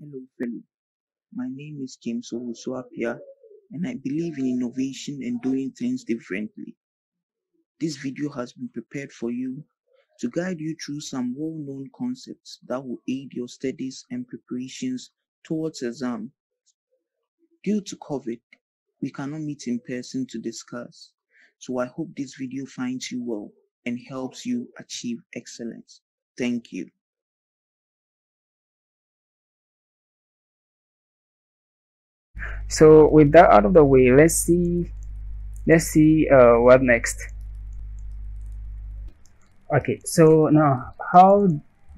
Hello, fellow. My name is James Owusu-Appiah, and I believe in innovation and doing things differently. This video has been prepared for you to guide you through some well-known concepts that will aid your studies and preparations towards exam. Due to COVID, we cannot meet in person to discuss, so I hope this video finds you well and helps you achieve excellence. Thank you. So with that out of the way, let's see let's see uh, what next. Okay, so now how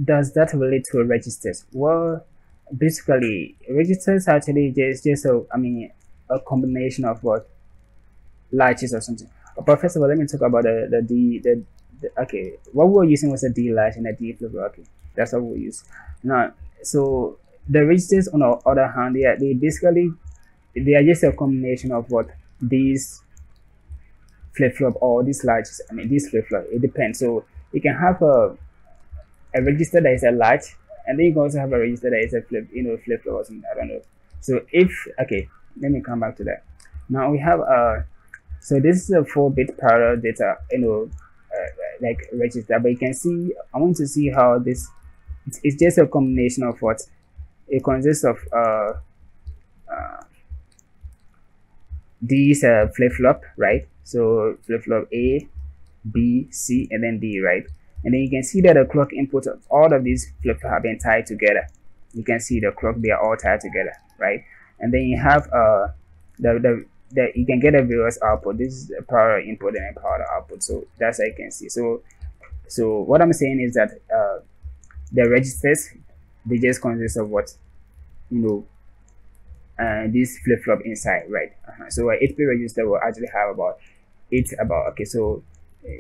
does that relate to registers? Well, basically registers actually just just a I mean a combination of what latches or something. But first of all, let me talk about the the D the, the okay. What we were using was a D latch and a D flip. Okay, that's what we use. Now, so the registers on the other hand, yeah, they basically they are just a combination of what these flip flop or these latches. I mean, these flip flop. It depends. So you can have a a register that is a latch, and then you can also have a register that is a flip, you know, flip flop or something. I don't know. So if okay, let me come back to that. Now we have a so this is a 4-bit parallel data, you know, uh, like register. But you can see, I want to see how this. It's, it's just a combination of what it consists of. Uh, uh, these uh, flip flop, right? So flip flop A, B, C, and then D, right? And then you can see that the clock input of all of these flip flop have been tied together. You can see the clock; they are all tied together, right? And then you have uh the the that you can get a various output. This is a power input and a power output. So that's how you can see. So so what I'm saying is that uh, the registers they just consist of what you know uh, this flip flop inside, right? Uh-huh. So an 8 bit register will actually have about eight about okay. So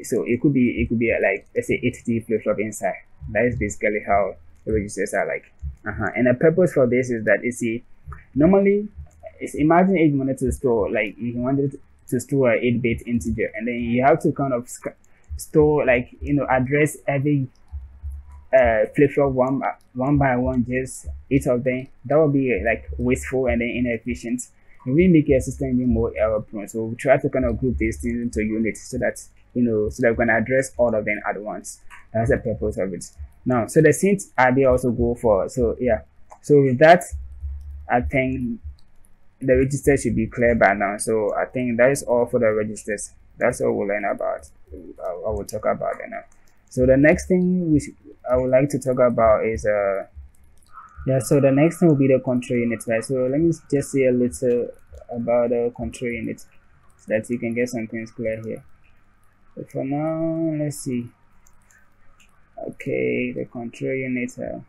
so it could be it could be like let's say 8 flip flop inside. That is basically how the registers are like. Uh-huh. And the purpose for this is that you see normally it's imagine if you wanted to store like you wanted to store an 8-bit integer and then you have to kind of store like you know address every uh, flip flop one one by one just each of them that would be like wasteful and then inefficient we make your system even more error prone so we try to kind of group these things into units so that you know so that we can address all of them at once that's the purpose of it now so the synth idea also go for so yeah so with that i think the register should be clear by now. So I think that is all for the registers. That's all we'll learn about. I, will talk about it now. So the next thing we I would like to talk about is uh yeah. So the next thing will be the control unit, right? So let me just say a little about the control unit so that you can get some things clear here. So for now, let's see. Okay, the control unit. Uh,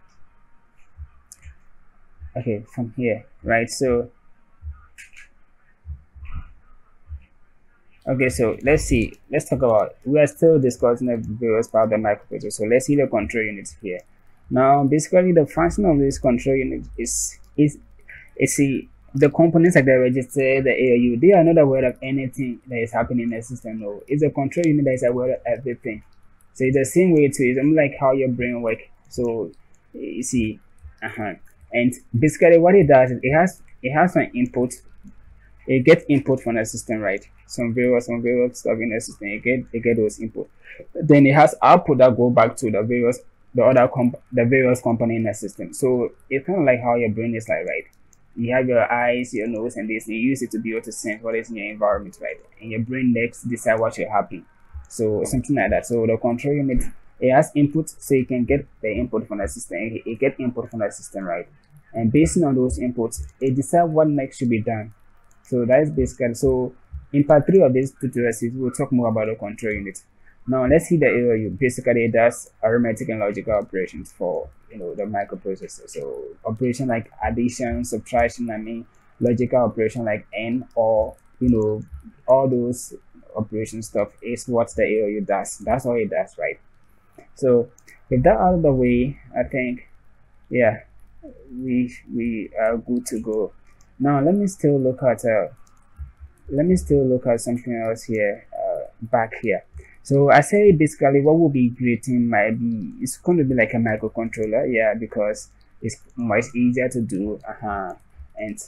okay, from here, right? So Okay, so let's see. Let's talk about. We are still discussing the various part of the microprocessor. So let's see the control units here. Now, basically, the function of this control unit is is is see the components like the register, the ALU. They are not aware of anything that is happening in the system. No, it's a control unit that is aware of everything. So it's the same way too. It's like how your brain works. So you see, uh huh. And basically, what it does is it has it has an input it gets input from the system, right? Some various some various stuff in the system, it get it get those input. Then it has output that go back to the various the other comp the various component in the system. So it's kind of like how your brain is like, right? You have your eyes, your nose, and this, and you use it to be able to sense what is in your environment, right? And your brain next decide what you're happy. So something like that. So the control unit it has input, so you can get the input from the system. It, it get input from the system, right? And based on those inputs, it decide what next should be done. So that is basically so in part three of this tutorial series, we'll talk more about the control unit. Now let's see the ALU. Basically, it does arithmetic and logical operations for you know the microprocessor. So operation like addition, subtraction, I mean logical operation like n or you know all those operation stuff is what the ALU does. That's all it does, right? So with that out of the way, I think yeah, we we are good to go. Now let me still look at uh, let me still look at something else here uh, back here. So I say basically what will be creating might be it's going to be like a microcontroller, yeah, because it's much easier to do uh-huh and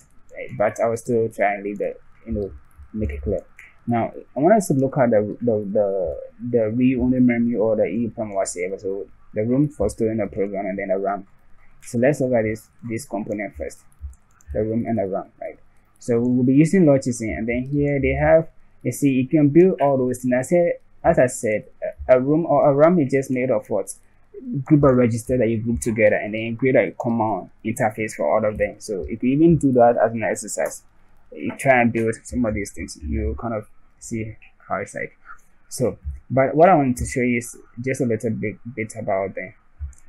but i will still try and leave the you know make it clear. Now i want us to look at the the the, the read-only memory or the EEPROM whatever so the ROM for storing the program and then the ram. So let's look at this this component first the ROM and the ram right so we will be using Logisim and then here they have you see you can build all those things I said as I said a ROM or a RAM is just made of what group of register that you group together and then create a common interface for all of them. So if you even do that as an exercise, you try and build some of these things, you kind of see how it's like. So, but what I want to show you is just a little bit, bit about them.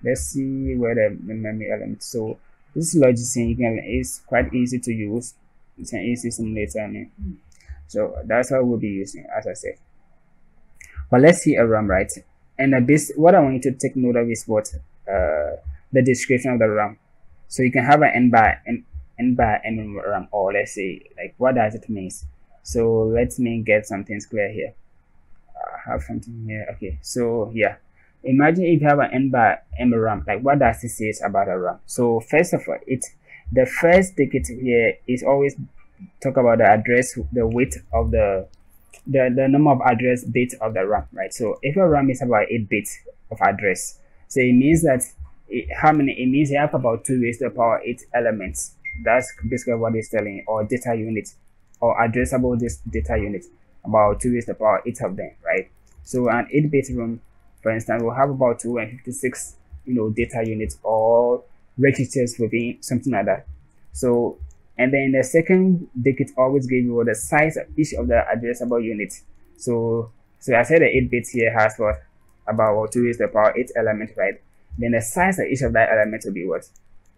Let's see where the memory element. So this can is quite easy to use. It's an easy simulator. I mean. So that's what we'll be using, as I said. But let's see a RAM, right? And uh, this, what I want you to take note of is what uh, the description of the RAM. So you can have an n by n, n bar n RAM, or let's say like what does it mean? So let me get something clear here. I have something here. Okay, so yeah. Imagine if you have an n bar m RAM, like what does it say about a RAM? So first of all, it the first ticket here is always talk about the address, the weight of the the, the number of address bits of the RAM, right? So if your RAM is about 8 bits of address, so it means that it, how many, it means you have about 2 raised to the power 8 elements. That's basically what it's telling, or data unit, or addressable this data unit, about 2 raised to the power 8 of them, right? So an 8 bit RAM, for instance, we'll have about 256, you know, data units or registers within something like that. So and then the second digit always give you the size of each of the addressable units. So so I said the 8 bits here has what about what 2 is the power 8 element, right? Then the size of each of that element will be what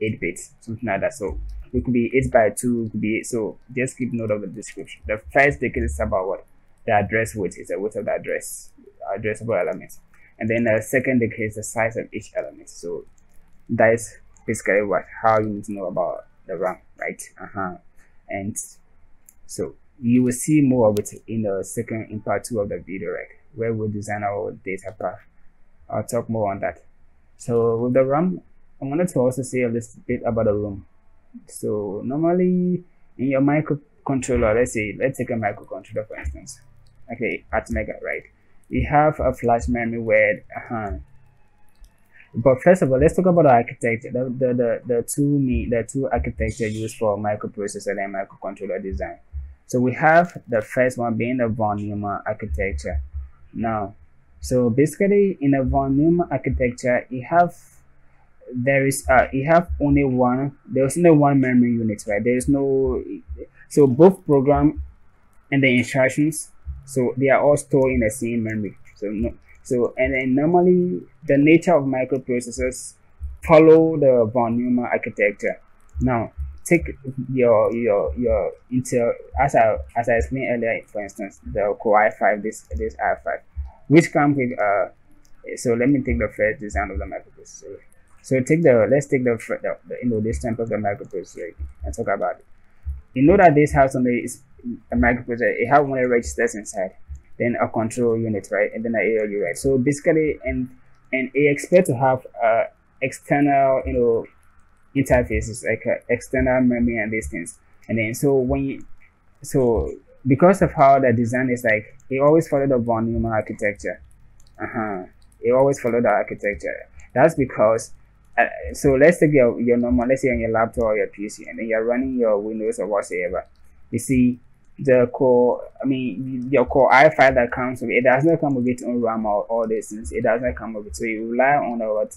8 bits, something like that. So it could be 8 by 2, it could be 8. so just keep note of the description. The first digit is about what the address width is the width of the address addressable element. And then the second is the size of each element. So that is basically what how you need to know about the RAM, right? Uh-huh. And so you will see more of it in the second in part two of the video, right? Where we'll design our data path. I'll talk more on that. So with the RAM, I wanted to also say a little bit about the ROM. So normally in your microcontroller, let's say, let's take a microcontroller for instance. Okay, Atmega, right? We have a flash memory where uh -huh, but first of all, let's talk about the architecture. The, the, the, the two main, the two architecture used for microprocessor and microcontroller design. So we have the first one being the von Neumann architecture. Now, so basically in a von Neumann architecture, you have there is uh you have only one there's only one memory unit, right? There is no so both program and the instructions, so they are all stored in the same memory. So no so, and then normally the nature of microprocessors follow the von Neumann architecture. Now, take your your your Intel as I as I explained earlier, for instance, the Core i5, this this i5, which comes with uh. So let me take the first design of the microprocessor. So take the let's take the, the, the you know this template of the microprocessor and talk about it. You know that this has only is a microprocessor. It has only registers inside then a control unit, right? And then an ALU, right? So basically, and and I expect to have uh, external, you know, interfaces like uh, external memory and these things. And then so when you, so because of how the design is like, it always followed the von Neumann architecture. Uh huh. It always followed the architecture. That's because. Uh, so let's take your, your normal, let's say on your laptop or your PC, and then you're running your Windows or whatsoever. You see, the core i mean your core i5 that comes with it does not come with its own ram or all these things. It does not come with it. So you rely on the what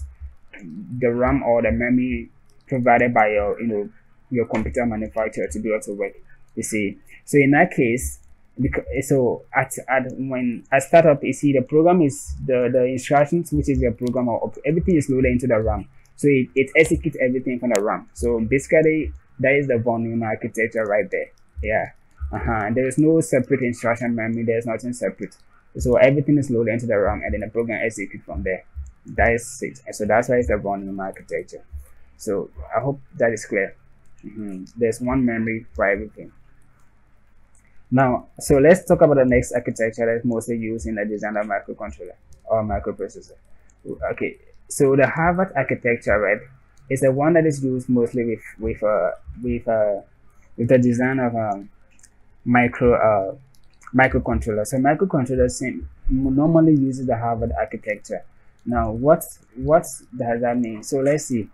the ram or the memory provided by your you know your computer manufacturer to be able to work you see. So in that case because so at, at when I start up you see the program is the the instructions which is your program or everything is loaded into the ram. So it, it executes everything from the ram. So basically that is the von Neumann architecture right there. Yeah uh-huh. There is no separate instruction memory. There's nothing separate. So everything is loaded into the RAM and then the program executes from there. That is it. So that's why it's the von Neumann architecture. So I hope that is clear. Mm-hmm. There's one memory for everything. Now, so let's talk about the next architecture that's mostly used in the design of microcontroller or microprocessor. Okay, so the Harvard architecture, right? it's the one that is used mostly with with uh with uh with the design of um micro uh microcontroller. So microcontrollers normally uses the Harvard architecture. Now, what what does that mean? So let's see.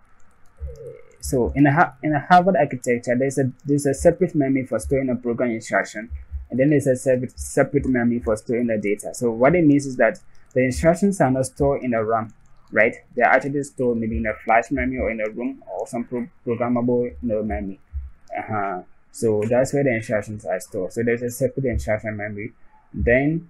So in a in a Harvard architecture, there's a there's a separate memory for storing a program instruction, and then there's a separate separate memory for storing the data. So what it means is that the instructions are not stored in a RAM, right? They're actually stored maybe in a flash memory or in a ROM or some pro programmable you know, memory. Uh-huh. So that's where the instructions are stored. So there's a separate instruction memory, then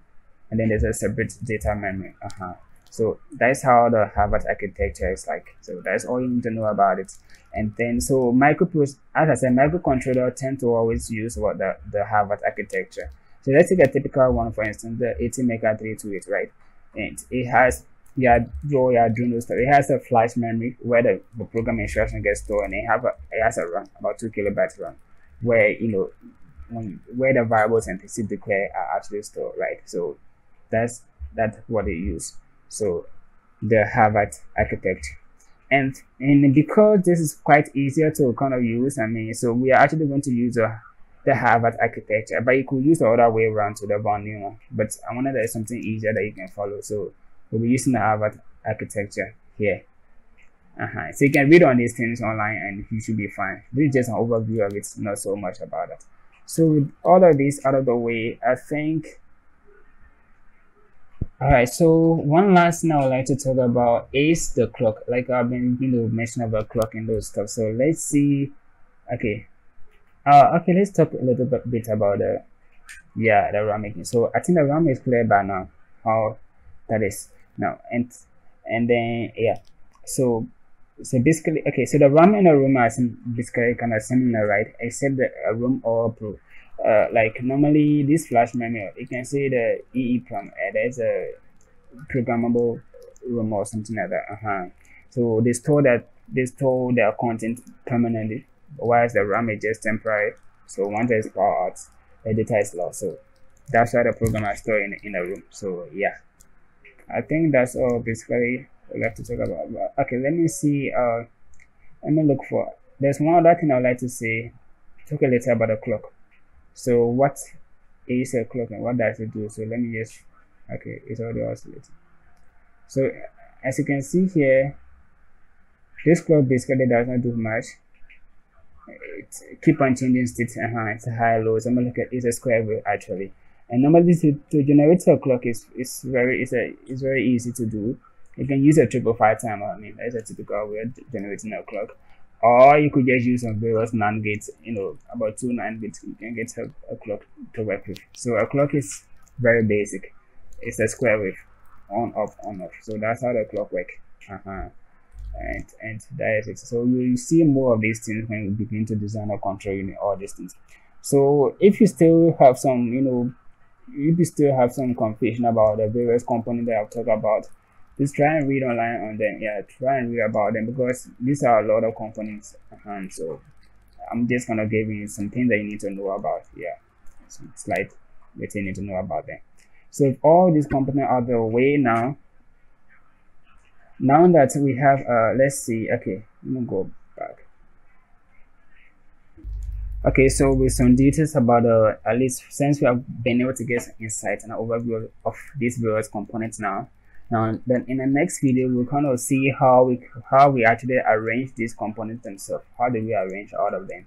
and then there's a separate data memory. Uh-huh. So that's how the Harvard architecture is like. So that's all you need to know about it. And then so micro as I said, microcontroller tend to always use what the, the Harvard architecture. So let's take a typical one, for instance, the ATmega 328, right? And it has your yeah, Arduino stuff. It has a flash memory where the, the program instruction gets stored, and it have a it has a run about two kilobytes RAM, where you know when, where the variables and implicit declare are actually stored, right? So that's that's what they use. So the Harvard architecture. And and because this is quite easier to kind of use, I mean, so we are actually going to use a, the Harvard architecture, but you could use the other way around to the von Neumann. But I wanted there is something easier that you can follow. So we'll be using the Harvard architecture here. Uh-huh. So you can read on these things online and you should be fine. This is just an overview of it, not so much about it. So with all of this out of the way, I think all right, so one last thing I would like to talk about is the clock. Like I've been, you know, mentioning about clock and those stuff. So let's see. Okay. Uh, okay, let's talk a little bit, about the, yeah, the RAM making. So I think the RAM is clear by now how that is now, and and then yeah. So so basically, okay. So the RAM and the ROM are basically kind of similar, right? Except the uh, ROM or Pro uh, like normally this flash memory you can see the EEPROM uh, there's a programmable ROM or something like that uh-huh. so they store that they store their content permanently whereas the RAM is just temporary so once it's power out the data is lost so that's why the program is stored in, in a ROM so yeah I think that's all basically we have to talk about okay let me see uh let me look for there's one other thing I'd like to say talk a little about the clock so what is a clock and what does it do? So let me just, okay, it's already oscillating. So as you can see here, this clock basically does not do much. It keep on changing states. Uh -huh, it's a high low. So I'm gonna look at it's a square wave actually. And normally to, to generate a clock is is very is a is very easy to do. You can use a triple five timer. I mean that's a typical way of generating a clock or you could just use some various NAND gates, you know, about two NAND gates, you can get a, a clock to work with. So a clock is very basic. It's a square wave, on, off, on, off. So that's how the clock works. Uh-huh. And, and that is it. So you see more of these things when you begin to design or control know, all these things. So if you still have some, you know, if you still have some confusion about the various components that I've talked about, just try and read online on them. Yeah try and read about them because these are a lot of components and so i'm just gonna give you some things that you need to know about. Yeah some slight that you need to know about them. So if all these components are the way now now that we have uh let's see okay let me go back. Okay so with some details about uh at least since we have been able to get insight and overview of these various components now now, then in the next video, we'll kind of see how we how we actually arrange these components themselves. How do we arrange all of them?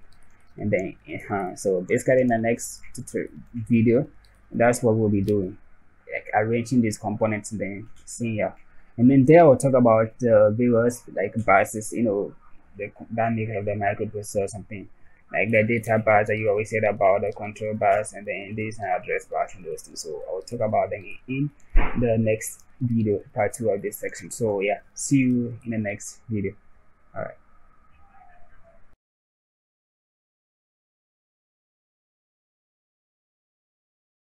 And then, uh, so basically in the next video, that's what we'll be doing, like arranging these components and then seeing here. And then there we'll talk about the various like buses, you know, the make of the microprocessor or something like the data bus that you always said about the control bus and then this and address bus and those things. So I'll talk about them in the next video part two of this section. So yeah see you in the next video. All right